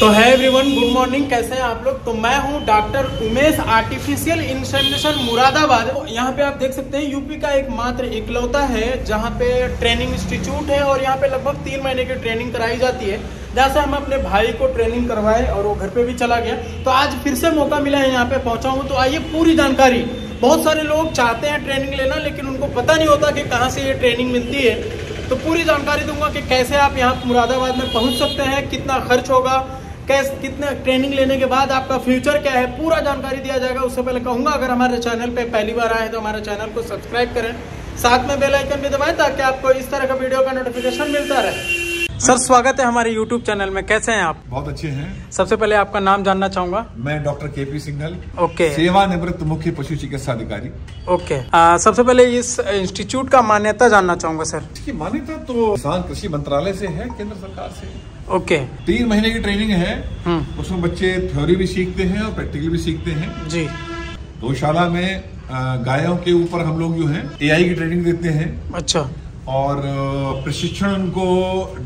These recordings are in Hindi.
तो है एवरीवन गुड मॉर्निंग कैसे हैं आप लोग? तो मैं हूँ doctor Umesh artificial insemination Moradabad. यहाँ पे आप देख सकते हैं यूपी का एक मात्र इकलौता है, जहाँ पे ट्रेनिंग इंस्टीट्यूट है और यहाँ पे लगभग तीन महीने की ट्रेनिंग कराई जाती है। जैसे हम अपने भाई को ट्रेनिंग करवाए और वो घर पे भी चला गया। तो आज फिर से मौका मिला है यहाँ पे पहुँचा हूँ। तो आइए पूरी जानकारी। बहुत सारे लोग चाहते हैं ट्रेनिंग लेना, लेकिन उनको पता नहीं होता कि कहाँ से ये ट्रेनिंग मिलती है। तो पूरी जानकारी दूँगा कि कैसे आप यहाँ मुरादाबाद में पहुँच सकते हैं, कितना खर्च होगा कैसे कितना ट्रेनिंग लेने के बाद आपका फ्यूचर क्या है पूरा जानकारी दिया जाएगा। उससे पहले कहूँगा अगर हमारे चैनल पे पहली बार आए तो हमारे चैनल को सब्सक्राइब करें। साथ में बेल आइकन भी दबाएँ ताकि आपको इस तरह का वीडियो का नोटिफिकेशन मिलता रहे। सर स्वागत है हमारे यूट्यूब चैनल में। कैसे हैं आप? बहुत अच्छे हैं। सबसे पहले आपका नाम जानना चाहूँगा। मैं डॉक्टर के पी सिंघल ओके। सेवानिवृत्त मुख्य पशु चिकित्सा अधिकारी। ओके। आ, सबसे पहले इस इंस्टीट्यूट का मान्यता जानना चाहूँगा सर। इसकी मान्यता तो किसान कृषि मंत्रालय से है केंद्र सरकार से। ओके तीन महीने की ट्रेनिंग है। हम्म। उसमें बच्चे थ्योरी भी सीखते हैं और प्रैक्टिकल भी सीखते हैं। जी। गौशाला में गायों के ऊपर हम लोग जो है एआई की ट्रेनिंग देते हैं। अच्छा। और प्रशिक्षण उनको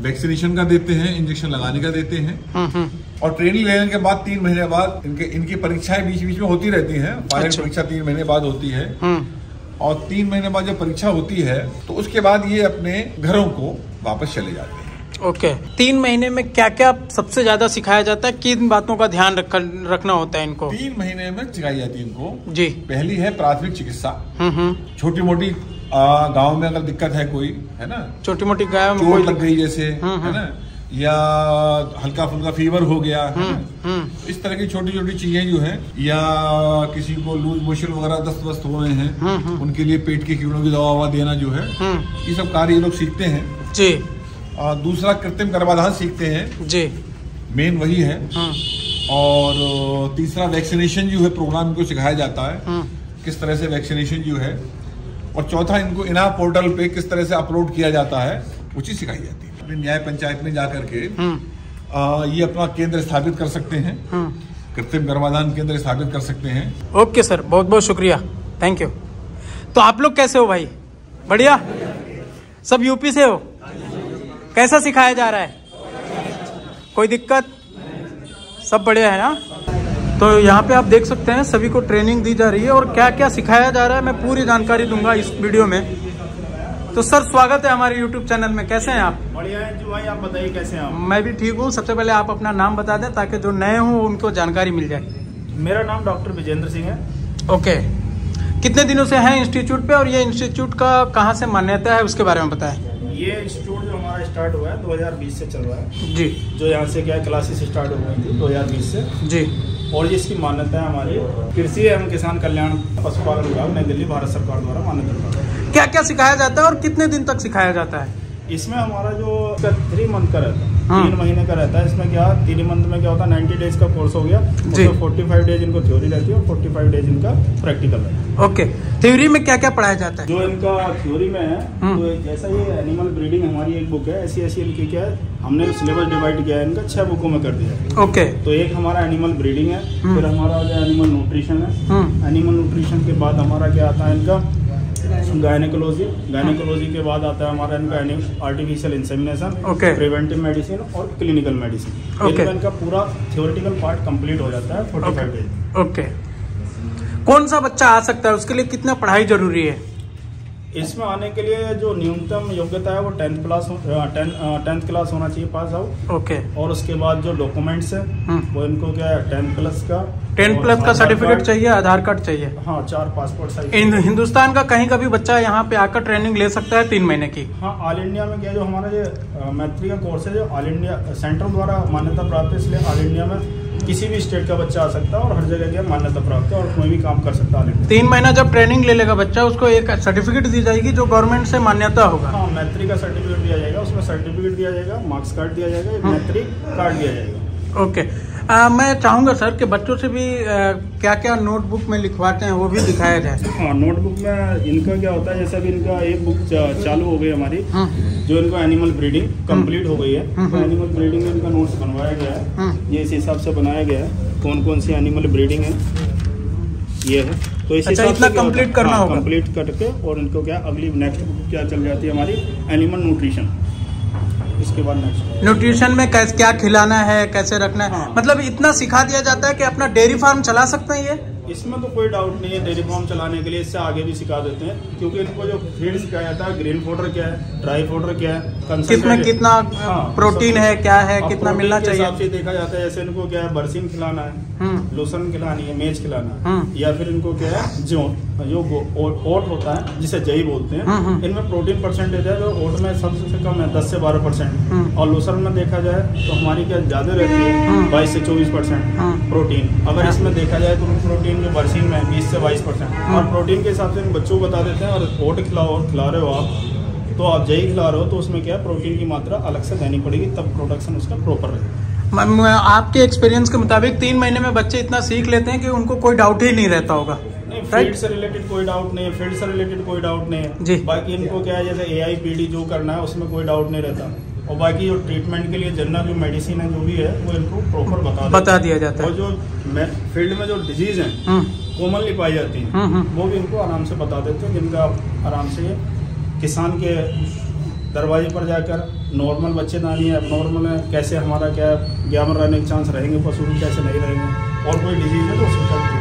वैक्सीनेशन का देते हैं इंजेक्शन लगाने का देते हैं। हम्म हम्म। और ट्रेनिंग लेने के बाद तीन महीने बाद इनके इनकी परीक्षाएँ बीच बीच में होती रहती हैं। पायलट अच्छा। परीक्षा तीन महीने बाद होती है। और तीन महीने बाद जब परीक्षा होती है तो उसके बाद ये अपने घरों को वापस चले जाते हैं। ओके। तीन महीने में क्या क्या सबसे ज़्यादा सिखाया जाता है? किन बातों का ध्यान रख, रखना होता है इनको? तीन महीने में सिखाई जाती है इनको। जी। पहली है प्राथमिक चिकित्सा। हम्म हम्म। छोटी मोटी गाँव में अगर दिक्कत है कोई है ना? छोटी मोटी गायों में कोई लग गई जैसे हम्म, है ना? या हल्का फुल्का फीवर हो गया है हम्म हम्म। इस तरह की छोटी छोटी चीज़ें जो है या किसी को लूज मोशन वगैरह दस्त वस्त हो रहे हैं। उनके लिए पेट के कीड़ों की दवा ववा देना जो है ये सब कार्य ये लोग सीखते हैं। जी। और दूसरा कृत्रिम गर्भाधान सीखते हैं। जी। मेन वही है। हम्म और तीसरा वैक्सीनेशन जो है प्रोग्राम इनको सिखाया जाता है। हम्म किस तरह से वैक्सीनेशन जो है। और चौथा इनको इना पोर्टल पे किस तरह से अपलोड किया जाता है वो चीज़ सिखाई जाती है। अपने न्याय पंचायत में जाकर के आ, ये अपना केंद्र स्थापित कर सकते हैं। कृत्रिम गर्भाधान केंद्र स्थापित कर सकते हैं। Okay sir. बहुत बहुत शुक्रिया। थैंक यू तो आप लोग कैसे हो भाई? बढ़िया? सब यूपी से हो? कैसा सिखाया जा रहा है? कोई दिक्कत? सब बढ़िया है ना? तो यहाँ पे आप देख सकते हैं सभी को ट्रेनिंग दी जा रही है और क्या क्या सिखाया जा रहा है मैं पूरी जानकारी दूँगा इस वीडियो में। तो सर स्वागत है हमारे यूट्यूब चैनल में। कैसे हैं आप? बढ़िया है जी भाई आप बताइए कैसे हैं आप? मैं भी ठीक हूँ। सबसे पहले आप अपना नाम बता दें ताकि जो नए हों उनको जानकारी मिल जाए। मेरा नाम डॉक्टर विजेंद्र सिंह है। ओके। कितने दिनों से हैं इंस्टीट्यूट पे और ये इंस्टीट्यूट का कहाँ से मान्यता है उसके बारे में बताए। ये स्टार्ट हुआ है 2020 से चल रहा है। जी। जो यहाँ से क्या क्लासेस स्टार्ट हो गई थी 2020 से। जी। और ये इसकी मान्यता है हमारी। कृषि एवं किसान कल्याण पशुपालन विभाग नई दिल्ली भारत सरकार द्वारा मान्यता क्या क्या सिखाया जाता है और कितने दिन तक सिखाया जाता है? इसमें हमारा जो थ्री मंथ का रहता है हाँ। तीन महीने का रहता है इसमें क्या थ्री मंथ में क्या होता है नाइन्टी डेज़ का कोर्स हो गया। उसमें फोर्टी फाइव डेज़ इनको थ्योरी रहती है और फोर्टी फाइव डेज़ इनका प्रैक्टिकल रहता है ओके थ्योरी में क्या क्या पढ़ाया जाता है जो इनका थ्योरी में है हम्म। तो जैसा ये एनिमल ब्रीडिंग हमारी एक बुक है ऐसी ऐसी इनकी क्या है हमने सिलेबस डिवाइड किया है इनका छह बुकों में कर दिया ओके तो एक हमारा एनिमल ब्रीडिंग है हम्म। फिर हमारा जो एनिमल न्यूट्रिशन है हम्म एनिमल न्यूट्रिशन के बाद हमारा क्या आता है इनका गायनेकोलॉजी गायनेकोलॉजी के बाद आता है हमारा इनका artificial insemination Okay. Preventive medicine और क्लिनिकल मेडिसिन Okay. इनका पूरा थियोरिटिकल पार्ट कंप्लीट हो जाता है फोर्टी फाइव डेज़ ओके कौन सा बच्चा आ सकता है? उसके लिए कितना पढ़ाई ज़रूरी है? इसमें आने के लिए जो न्यूनतम योग्यता है वो टेंथ क्लास टेंथ क्लास होना चाहिए पास आउट। ओके और उसके बाद जो डॉक्यूमेंट्स है हम्म। वो इनको क्या है टेंथ प्लस का टेन प्लस का सर्टिफिकेट चाहिए आधार कार्ड चाहिए। हाँ चार पासपोर्ट साइज़ हिंदुस्तान का कहीं का भी बच्चा यहाँ पे आकर ट्रेनिंग ले सकता है तीन महीने की। हाँ ऑल इंडिया में क्या जो हमारा ये मैत्री का कोर्स है जो ऑल इंडिया सेंटर द्वारा मान्यता प्राप्त है इसलिए ऑल इंडिया में किसी भी स्टेट का बच्चा आ सकता है और हर जगह क्या मान्यता प्राप्त है और कोई भी काम कर सकता है तीन महीना जब ट्रेनिंग ले लेगा बच्चा उसको एक सर्टिफिकेट दी जाएगी जो गवर्नमेंट से मान्यता होगा। हाँ मैत्री का सर्टिफिकेट दिया जाएगा उसमें सर्टिफिकेट दिया जाएगा मार्क्स कार्ड दिया जाएगा हाँ। मैत्री कार्ड दिया जाएगा। ओके आ, मैं चाहूँगा सर कि बच्चों से भी आ, क्या क्या नोटबुक में लिखवाते हैं वो भी दिखाया जाए। हाँ नोटबुक में इनका क्या होता है जैसे अभी इनका एक बुक चा- चालू हो गई हमारी हम्म, जो इनको एनिमल ब्रीडिंग कंप्लीट हो गई है। हम्म, तो एनिमल ब्रीडिंग में इनका नोट्स बनवाया गया है। हम्म। ये इस हिसाब से बनाया गया है कौन कौन सी एनिमल ब्रीडिंग है ये है। तो इस अच्छा, इतना है? complete करना हाँ, होगा। complete करके और इनको क्या अगली नेक्स्ट बुक क्या चल जाती है हमारी? एनिमल न्यूट्रिशन इसके बाद नेक्स्ट न्यूट्रिशन में कैसे क्या खिलाना है कैसे रखना है? हाँ। मतलब इतना सिखा दिया जाता है कि अपना डेयरी फार्म चला सकते हैं ये। इसमें तो कोई डाउट नहीं है डेयरी फार्म चलाने के लिए इससे आगे भी सिखा देते हैं क्योंकि इनको जो फ़ीड सिखाया जाता है ग्रीन फॉडर क्या है ड्राई फॉडर क्या है किसमें कितना हाँ, प्रोटीन है क्या है कितना मिलना चाहिए हिसाब से देखा जाता है जैसे इनको क्या है बरसीन खिलाना है हम्म लोसन खिलानी है मेज खिलाना है हम्म। या फिर इनको क्या है जो जो ओट होता है जिसे जई बोलते हैं हम्म। इनमें प्रोटीन परसेंटेज है जो ओट में सबसे कम है दस से बारह परसेंट। और लोसन में देखा जाए तो हमारी क्या ज़्यादा रहती है। बाईस से चौबीस परसेंट। प्रोटीन अगर हाँ। इसमें देखा जाए तो प्रोटीन जो बरसीन में बीस से बाईस परसेंट हम्म। और प्रोटीन के हिसाब से बच्चों को बता देते हैं और ओट खिलाओ खिला रहे हो आप तो आप जई खिला रहे हो तो उसमें क्या है प्रोटीन की मात्रा अलग से देनी पड़ेगी तब प्रोडक्शन उसका प्रॉपर रहेगा। आपके एक्सपीरियंस के मुताबिक तीन महीने में बच्चे इतना सीख लेते हैं कि उनको कोई डाउट ही नहीं रहता होगा। नहीं फ़ील्ड से रिलेटेड कोई डाउट नहीं है फ़ील्ड से रिलेटेड कोई डाउट नहीं है। जी। बाकी इनको क्या है जैसे ए आई पी डी जो करना है उसमें कोई डाउट नहीं रहता। और बाकी जो ट्रीटमेंट के लिए जनरल जो मेडिसिन है जो भी है वो इनको प्रॉपर बता बता दिया जाता है। और जो फ़ील्ड में जो डिज़ीज़ है हम्म। कॉमनली पाई जाती है हम्म, हम्म। वो भी इनको आराम से बता देते हैं जिनका आराम से किसान के दरवाजे पर जाकर नॉर्मल बच्चेदानी है नॉर्मल है कैसे हमारा क्या ग्यामर रहने के चांस रहेंगे पशु कैसे नहीं रहेंगे और कोई डिज़ीज़ है तो उसका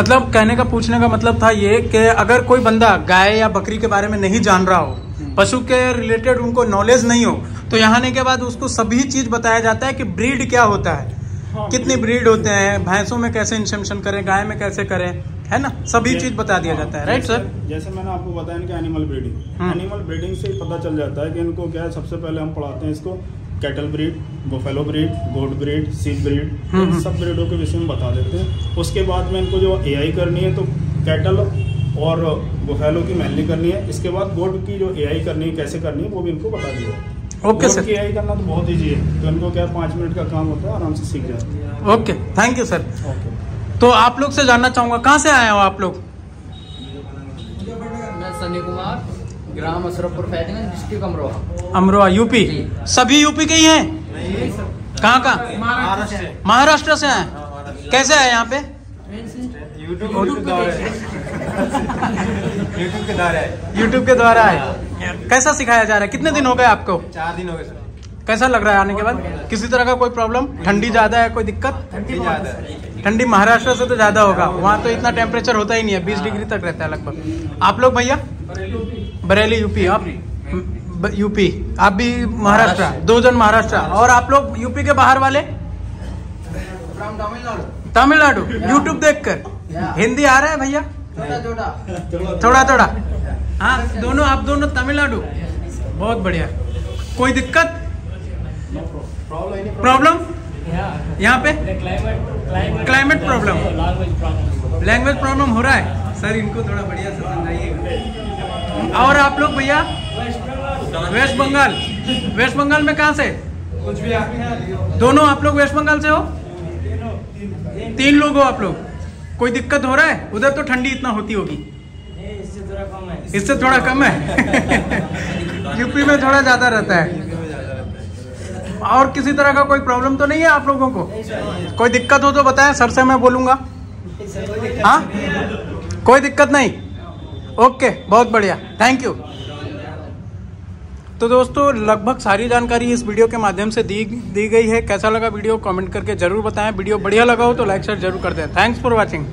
मतलब कहने का पूछने का मतलब था ये कि अगर कोई बंदा गाय या बकरी के बारे में नहीं जान रहा हो पशु के रिलेटेड उनको नॉलेज नहीं हो तो यहाँ आने के बाद उसको सभी चीज़ बताया जाता है कि ब्रीड क्या होता है। हाँ, कितने ब्रीड होते हैं भैंसों में कैसे इंसेमिनेशन करें गाय में कैसे करें है ना? सभी चीज़ बता दिया जाता है राइट सर जैसे मैंने आपको बताया इनका एनिमल ब्रीडिंग। एनिमल ब्रीडिंग से ही पता चल जाता है कि इनको क्या है। सबसे पहले हम पढ़ाते हैं इसको। Cattle breed buffalo breed goat breed sheep breed इन। सब ब्रीडों के विषय में बता देते हैं। उसके बाद में इनको जो एआई करनी है तो कैटल और बोफेलो की मेनली करनी है। इसके बाद गोट की जो एआई करनी है कैसे करनी है वो भी इनको बता दिया है। ओके सर की एआई करना तो बहुत ईजी है। तो इनको क्या पाँच मिनट का काम होता है आराम से सीख जाते हैं। Okay thank you sir okay तो आप लोग से जानना चाहूँगा कहाँ से आए हो आप लोग? मैं सनी कुमार ग्राम अशरफपुर फैजगंज डिस्ट्रिक्ट अमरोहा। अमरोहा यूपी सभी यूपी के ही हैं? कहाँ कहाँ महाराष्ट्र से। आए। कैसे आए यहाँ पे? यूट्यूब के द्वारा है। यूट्यूब के द्वारा है? कैसा सिखाया जा रहा है? कितने दिन हो गए आपको? चार दिन हो गए सर। कैसा लग रहा है आने के बाद? किसी तरह का कोई प्रॉब्लम ठंडी ज़्यादा है कोई दिक्कत? ठंडी ज़्यादा है। ठंडी महाराष्ट्र से तो ज़्यादा होगा। वहाँ तो इतना टेम्परेचर होता ही नहीं है। बीस डिग्री तक रहता है लगभग। आप लोग भैया? बरेली यूपी। आप? यूपी। आप भी महाराष्ट्र? दो जन महाराष्ट्र। और आप लोग यूपी के बाहर वाले? तमिलनाडु। यूट्यूब देखकर। हिंदी आ रहा है भैया? थोड़ा थोड़ा। हाँ दोनों आप दोनों तमिलनाडु। बहुत बढ़िया। कोई दिक्कत? प्रॉब्लम यहाँ पे? क्लाइमेट प्रॉब्लम लैंग्वेज प्रॉब्लम हो रहा है। सर इनको थोड़ा बढ़िया से समझाइए। और आप लोग भैया? वेस्ट बंगाल वेस्ट बंगाल में कहाँ से? कुछ भी दोनों आप लोग वेस्ट बंगाल से हो? तीन लोग हो आप लोग। कोई दिक्कत हो रहा है? उधर तो ठंडी इतना होती होगी। इससे थोड़ा कम है। यूपी में थोड़ा ज़्यादा रहता है। और किसी तरह का कोई प्रॉब्लम तो नहीं है आप लोगों को? कोई दिक्कत हो तो बताएँ सर से मैं बोलूँगा। हाँ? कोई दिक्कत नहीं? ओके बहुत बढ़िया। थैंक यू तो दोस्तों, लगभग सारी जानकारी इस वीडियो के माध्यम से दी दी गई है। कैसा लगा वीडियो, कमेंट करके ज़रूर बताएँ। वीडियो बढ़िया लगा हो तो लाइक, शेयर ज़रूर कर दें। Thanks for watching